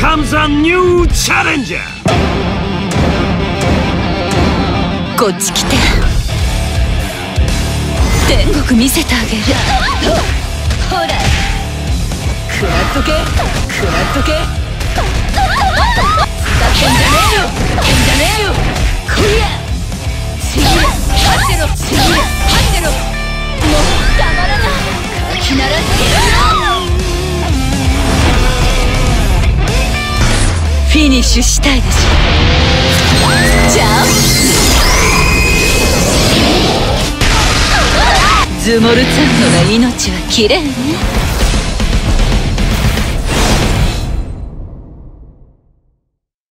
comes a new challenger. こっち来て。天国見せてあげる。ほら。食らっとけ。食らっとけフィニッシュしたいでしょじゃあズモルツァンドが命は綺麗ね。